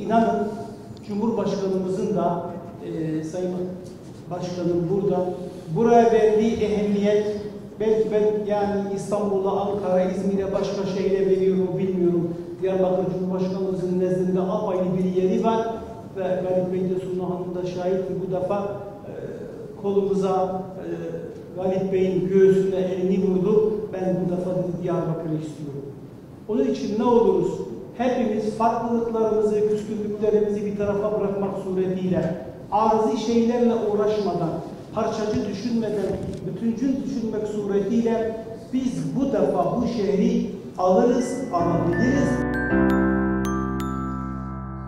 İnanın Cumhurbaşkanımızın da e, Sayın Başkanım burada buraya verdiği ehemmiyet belki ben yani İstanbul'a, Ankara, İzmir'e başka şehre veriyorum bilmiyorum. Diyarbakır Cumhurbaşkanımızın nezdinde apayrı bir yeri var ve Galip Bey de Sunu Hanım da şahit bu defa e, kolumuza e, Galip Bey'in göğsüne elini vurdu. Ben bu defa Diyarbakır'ı istiyorum. Onun için ne oluruz? Hepimiz farklılıklarımızı, küskünlüklerimizi bir tarafa bırakmak suretiyle arzi şeylerle uğraşmadan, parçacı düşünmeden, bütüncül düşünmek suretiyle biz bu defa bu şehri alırız, alabiliriz.